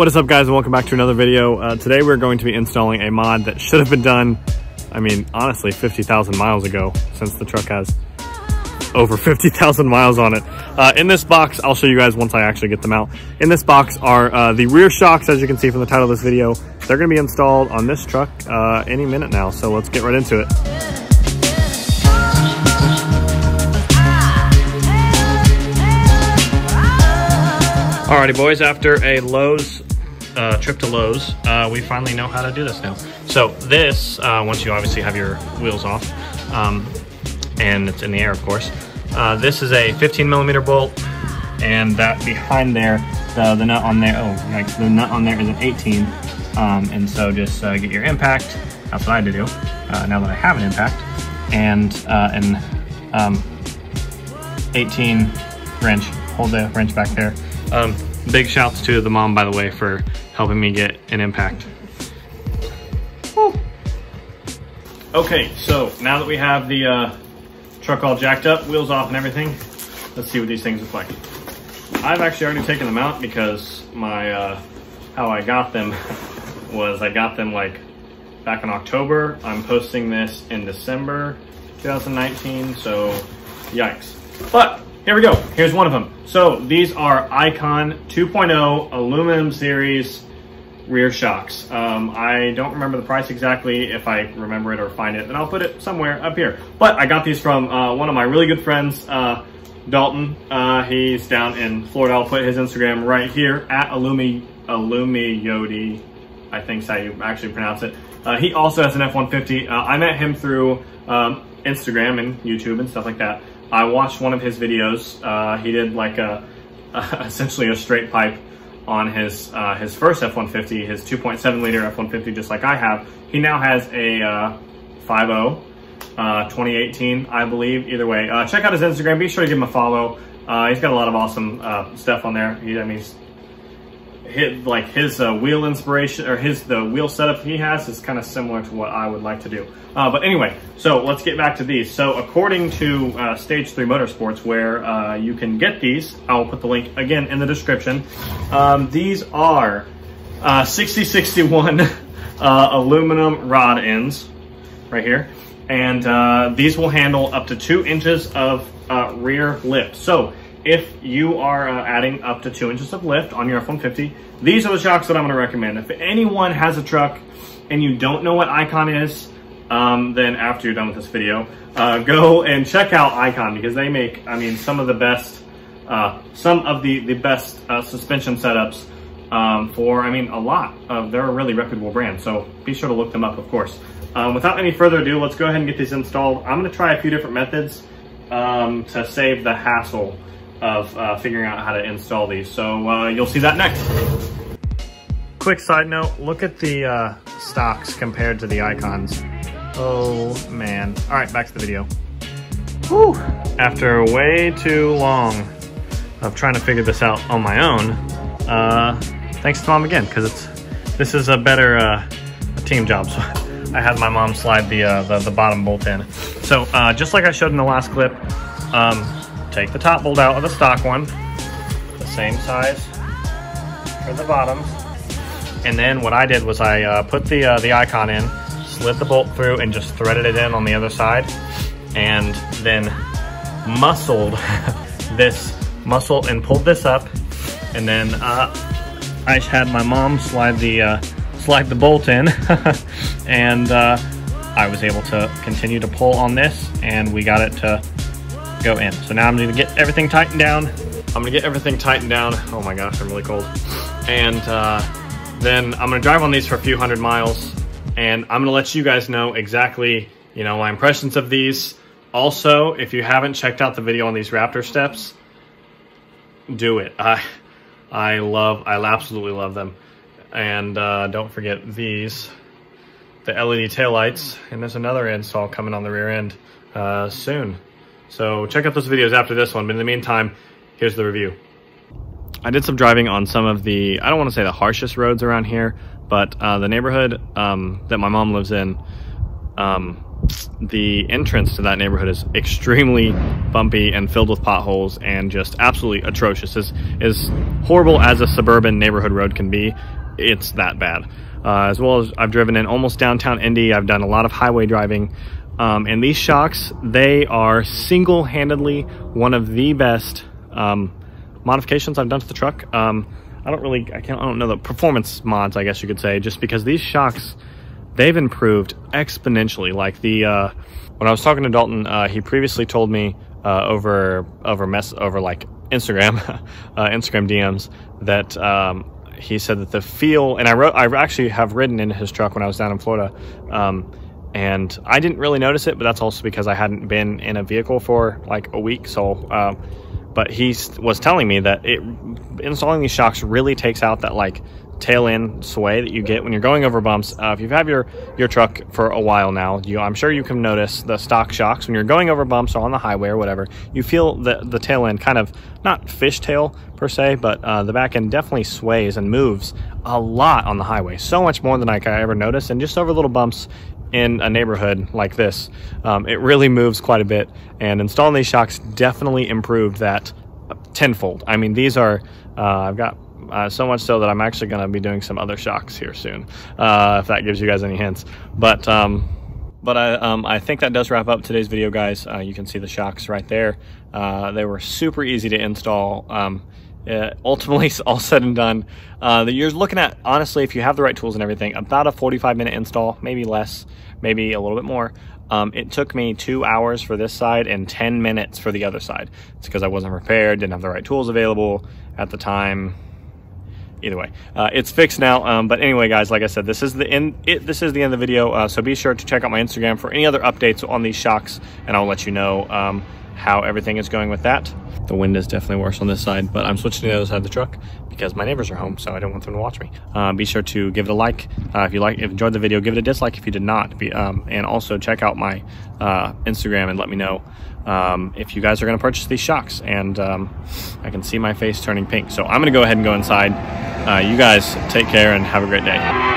What is up guys and welcome back to another video. Uh, today we're going to be installing a mod that should have been done, I mean, honestly, 50,000 miles ago since the truck has over 50,000 miles on it. Uh, in this box, I'll show you guys once I actually get them out. In this box are uh, the rear shocks, as you can see from the title of this video. They're gonna be installed on this truck uh, any minute now, so let's get right into it. Alrighty boys, after a Lowe's uh, trip to Lowe's, uh, we finally know how to do this now. So this, uh, once you obviously have your wheels off, um, and it's in the air of course, uh, this is a 15 millimeter bolt, and that behind there, the, the nut on there, oh, like the nut on there is an 18, um, and so just uh, get your impact, that's what I had to do, now that I have an impact, and an um, 18 wrench, hold the wrench back there. Um, big shouts to the mom, by the way, for helping me get an impact. Woo. Okay, so now that we have the uh, truck all jacked up, wheels off and everything, let's see what these things look like. I've actually already taken them out because my uh, how I got them was I got them like back in October. I'm posting this in December 2019, so yikes. But here we go. Here's one of them. So these are Icon 2.0 aluminum series rear shocks. Um, I don't remember the price exactly. If I remember it or find it, then I'll put it somewhere up here. But I got these from uh, one of my really good friends, uh, Dalton. Uh, he's down in Florida. I'll put his Instagram right here at Alumi Yodi. I think is how you actually pronounce it. Uh, he also has an F-150. Uh, I met him through um, Instagram and YouTube and stuff like that. I watched one of his videos. Uh, he did like a, a, essentially a straight pipe on his uh, his first F-150, his 2.7 liter F-150, just like I have. He now has a uh, 5.0, uh, 2018, I believe. Either way, uh, check out his Instagram. Be sure to give him a follow. Uh, he's got a lot of awesome uh, stuff on there. He, I mean, he's, like his uh, wheel inspiration or his the wheel setup he has is kind of similar to what I would like to do. Uh, but anyway, so let's get back to these. So according to uh, Stage 3 Motorsports, where uh, you can get these, I'll put the link again in the description. Um, these are uh, 6061 uh, aluminum rod ends right here. And these will handle up to two inches of rear lift. So if you are uh, adding up to two inches of lift on your F-150, these are the shocks that I'm gonna recommend. If anyone has a truck and you don't know what Icon is, um, then after you're done with this video, uh, go and check out Icon because they make, I mean, some of the best, uh, some of the, the best uh, suspension setups um, for, I mean, a lot. Of, they're a really reputable brand, so be sure to look them up, of course. Um, without any further ado, let's go ahead and get these installed. I'm gonna try a few different methods um, to save the hassle of uh, figuring out how to install these. So uh, you'll see that next. Quick side note, look at the uh, stocks compared to the icons. Oh man. All right, back to the video. Whew. After way too long of trying to figure this out on my own, uh, thanks to mom again, because it's this is a better uh, team job. So I had my mom slide the, uh, the, the bottom bolt in. So uh, just like I showed in the last clip, um, take the top bolt out of the stock one, the same size for the bottoms. And then what I did was I uh, put the, uh, the icon in, slid the bolt through and just threaded it in on the other side. And then muscled this muscle and pulled this up. And then uh, I had my mom slide the, uh, slide the bolt in and uh, I was able to continue to pull on this and we got it to go in. So now I'm gonna get everything tightened down. I'm gonna get everything tightened down. Oh my gosh, I'm really cold. And uh, then I'm gonna drive on these for a few hundred miles and I'm gonna let you guys know exactly, you know, my impressions of these. Also, if you haven't checked out the video on these Raptor steps, do it. I, I love, I absolutely love them. And uh, don't forget these, the LED taillights, and there's another install coming on the rear end uh, soon. So check out those videos after this one, but in the meantime, here's the review. I did some driving on some of the, I don't want to say the harshest roads around here, but uh, the neighborhood um, that my mom lives in, um, the entrance to that neighborhood is extremely bumpy and filled with potholes and just absolutely atrocious. As, as horrible as a suburban neighborhood road can be, it's that bad. Uh, as well as I've driven in almost downtown Indy. I've done a lot of highway driving. Um, and these shocks, they are single-handedly one of the best um, modifications I've done to the truck. Um, I don't really, I can't, I don't know the performance mods, I guess you could say, just because these shocks, they've improved exponentially. Like the, uh, when I was talking to Dalton, uh, he previously told me uh, over, over mess, over like Instagram, uh, Instagram DMs that um, he said that the feel, and I wrote, I actually have ridden in his truck when I was down in Florida, um, and I didn't really notice it, but that's also because I hadn't been in a vehicle for like a week. So, uh, but he was telling me that it installing these shocks really takes out that like tail end sway that you get when you're going over bumps. Uh, if you've had your your truck for a while now, you I'm sure you can notice the stock shocks when you're going over bumps or on the highway or whatever. You feel the the tail end kind of not fishtail per se, but uh, the back end definitely sways and moves a lot on the highway, so much more than I could ever noticed, And just over little bumps, in a neighborhood like this, um, it really moves quite a bit. And installing these shocks definitely improved that tenfold. I mean, these are, uh, I've got uh, so much so that I'm actually going to be doing some other shocks here soon, uh, if that gives you guys any hints. But, um, but I, um, I think that does wrap up today's video, guys. Uh, you can see the shocks right there. Uh, they were super easy to install. Um, uh, ultimately all said and done uh, you're looking at honestly if you have the right tools and everything about a 45 minute install maybe less maybe a little bit more. Um, it took me two hours for this side and 10 minutes for the other side. It's because i wasn't prepared didn't have the right tools available at the time. Either way uh, it's fixed now um, but anyway guys like i said this is the end it, this is the end of the video uh, so be sure to check out my instagram for any other updates on these shocks and i'll let you know um, how everything is going with that the wind is definitely worse on this side, but I'm switching to the other side of the truck because my neighbors are home, so I don't want them to watch me. Uh, be sure to give it a like uh, if you like, if you enjoyed the video. Give it a dislike if you did not. Be, um, and also check out my uh, Instagram and let me know um, if you guys are going to purchase these shocks. And um, I can see my face turning pink, so I'm going to go ahead and go inside. Uh, you guys take care and have a great day.